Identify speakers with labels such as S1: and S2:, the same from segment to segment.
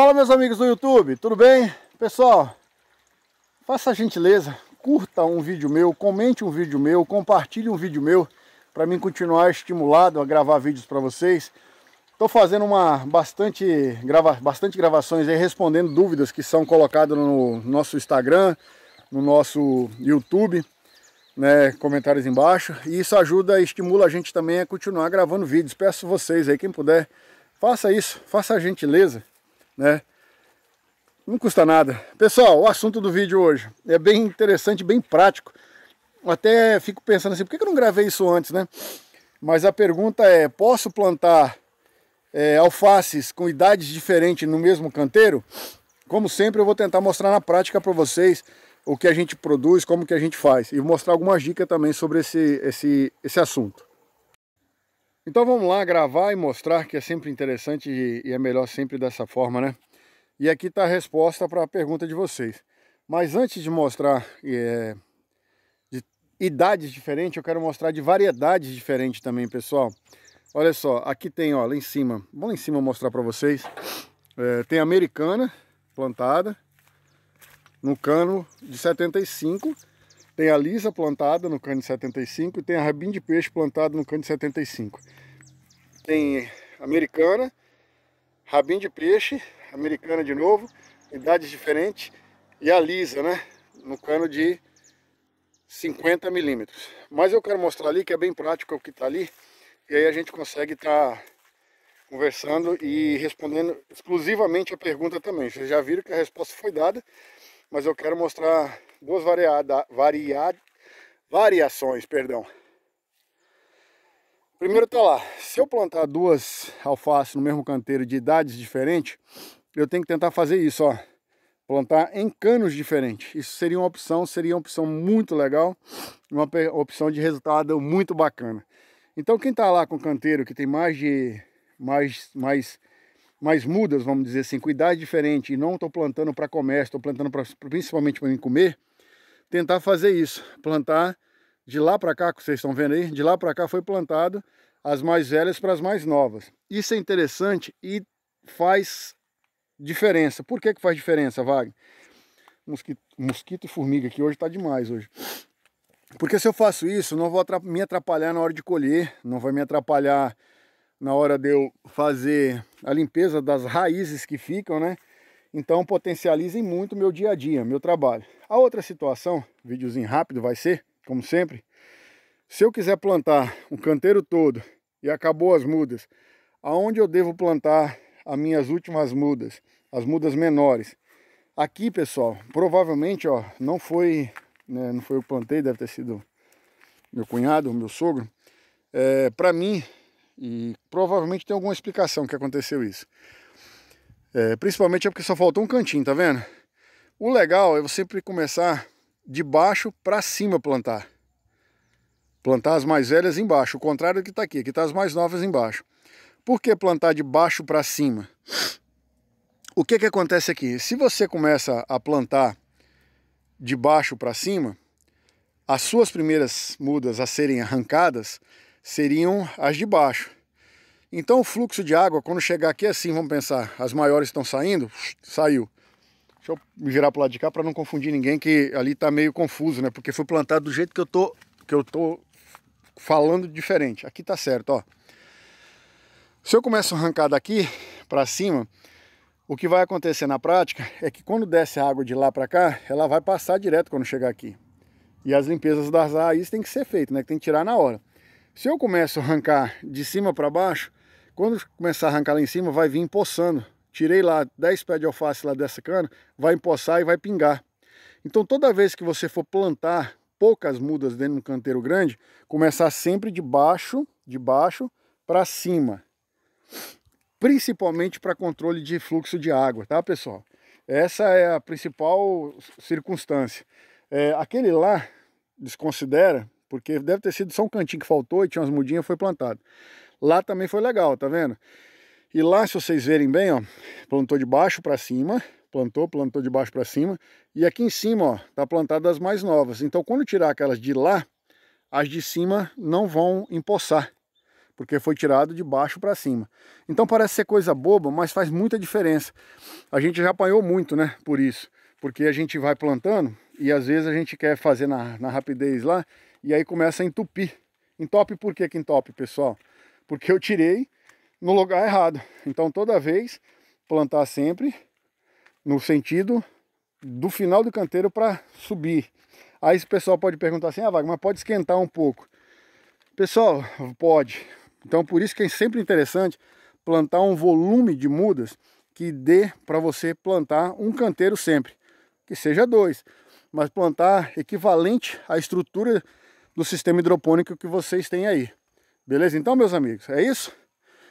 S1: Fala meus amigos do YouTube, tudo bem? Pessoal, faça a gentileza, curta um vídeo meu, comente um vídeo meu, compartilhe um vídeo meu para mim continuar estimulado a gravar vídeos para vocês. Estou fazendo uma bastante, grava, bastante gravações aí respondendo dúvidas que são colocadas no nosso Instagram, no nosso YouTube, né, comentários embaixo. E isso ajuda e estimula a gente também a continuar gravando vídeos. Peço vocês aí, quem puder, faça isso, faça a gentileza né? Não custa nada. Pessoal, o assunto do vídeo hoje é bem interessante, bem prático. Eu até fico pensando assim, por que eu não gravei isso antes, né? Mas a pergunta é, posso plantar é, alfaces com idades diferentes no mesmo canteiro? Como sempre, eu vou tentar mostrar na prática para vocês o que a gente produz, como que a gente faz. E mostrar algumas dicas também sobre esse, esse, esse assunto. Então vamos lá gravar e mostrar que é sempre interessante e é melhor sempre dessa forma, né? E aqui está a resposta para a pergunta de vocês. Mas antes de mostrar é, de idades diferentes, eu quero mostrar de variedades diferentes também, pessoal. Olha só, aqui tem, ó, lá em cima, vou lá em cima mostrar para vocês. É, tem americana plantada no cano de 75 tem a lisa plantada no cano de 75 e tem a rabinho de peixe plantada no cano de 75. Tem americana, rabinho de peixe, americana de novo, idades diferentes, e a lisa, né? No cano de 50 milímetros. Mas eu quero mostrar ali que é bem prático o que está ali, e aí a gente consegue estar tá conversando e respondendo exclusivamente a pergunta também. Vocês já viram que a resposta foi dada, mas eu quero mostrar duas variada, varia, variações, perdão. Primeiro tá lá, se eu plantar duas alfaces no mesmo canteiro de idades diferentes, eu tenho que tentar fazer isso, ó. Plantar em canos diferentes. Isso seria uma opção, seria uma opção muito legal, uma opção de resultado muito bacana. Então quem tá lá com canteiro que tem mais de mais mais mais mudas, vamos dizer assim, com idade diferente e não estou plantando para comércio, estou plantando pra, principalmente para mim comer, tentar fazer isso, plantar de lá para cá, que vocês estão vendo aí, de lá para cá foi plantado as mais velhas para as mais novas. Isso é interessante e faz diferença. Por que, que faz diferença, Wagner? Mosquito, mosquito e formiga aqui hoje está demais hoje. Porque se eu faço isso, não vou me atrapalhar na hora de colher, não vai me atrapalhar na hora de eu fazer a limpeza das raízes que ficam, né? Então potencializem muito meu dia a dia, meu trabalho. A outra situação, videozinho rápido vai ser, como sempre, se eu quiser plantar um canteiro todo e acabou as mudas, aonde eu devo plantar as minhas últimas mudas, as mudas menores? Aqui, pessoal, provavelmente, ó, não foi, né, não foi eu que plantei, deve ter sido meu cunhado, meu sogro. É, Para mim, e provavelmente tem alguma explicação que aconteceu isso. É, principalmente é porque só faltou um cantinho, tá vendo? O legal é você sempre começar de baixo para cima plantar. Plantar as mais velhas embaixo, o contrário do que está aqui, aqui está as mais novas embaixo. Por que plantar de baixo para cima? O que, que acontece aqui? Se você começa a plantar de baixo para cima, as suas primeiras mudas a serem arrancadas seriam as de baixo. Então o fluxo de água, quando chegar aqui assim, vamos pensar, as maiores estão saindo, saiu. Deixa eu me virar para o lado de cá para não confundir ninguém, que ali está meio confuso, né? Porque foi plantado do jeito que eu tô, que eu tô falando diferente. Aqui tá certo, ó. Se eu começo a arrancar daqui para cima, o que vai acontecer na prática é que quando desce a água de lá para cá, ela vai passar direto quando chegar aqui. E as limpezas das raízes tem que ser feitas, né? Que tem que tirar na hora. Se eu começo a arrancar de cima para baixo, quando começar a arrancar lá em cima, vai vir empoçando. Tirei lá 10 pés de alface lá dessa cana, vai empoçar e vai pingar. Então toda vez que você for plantar poucas mudas dentro de um canteiro grande, começar sempre de baixo, de baixo para cima. Principalmente para controle de fluxo de água, tá pessoal? Essa é a principal circunstância. É, aquele lá, desconsidera, porque deve ter sido só um cantinho que faltou e tinha umas mudinhas foi plantado. Lá também foi legal, tá vendo? E lá, se vocês verem bem, ó, plantou de baixo para cima, plantou, plantou de baixo para cima, e aqui em cima, ó, tá plantado as mais novas. Então, quando tirar aquelas de lá, as de cima não vão empoçar, porque foi tirado de baixo para cima. Então parece ser coisa boba, mas faz muita diferença. A gente já apanhou muito, né, por isso. Porque a gente vai plantando e às vezes a gente quer fazer na, na rapidez lá e aí começa a entupir. Entope por que que entope, pessoal? Porque eu tirei no lugar errado. Então toda vez plantar sempre no sentido do final do canteiro para subir. Aí o pessoal pode perguntar assim, ah, Wagner, mas pode esquentar um pouco. Pessoal, pode. Então por isso que é sempre interessante plantar um volume de mudas que dê para você plantar um canteiro sempre. Que seja dois, mas plantar equivalente à estrutura do sistema hidropônico que vocês têm aí. Beleza? Então, meus amigos, é isso?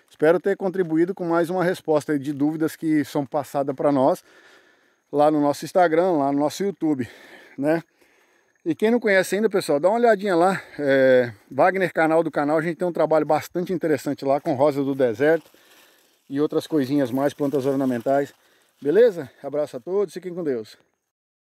S1: Espero ter contribuído com mais uma resposta de dúvidas que são passadas para nós lá no nosso Instagram, lá no nosso YouTube, né? E quem não conhece ainda, pessoal, dá uma olhadinha lá. É, Wagner Canal do canal, a gente tem um trabalho bastante interessante lá com rosa do deserto e outras coisinhas mais, plantas ornamentais. Beleza? Abraço a todos, fiquem com Deus.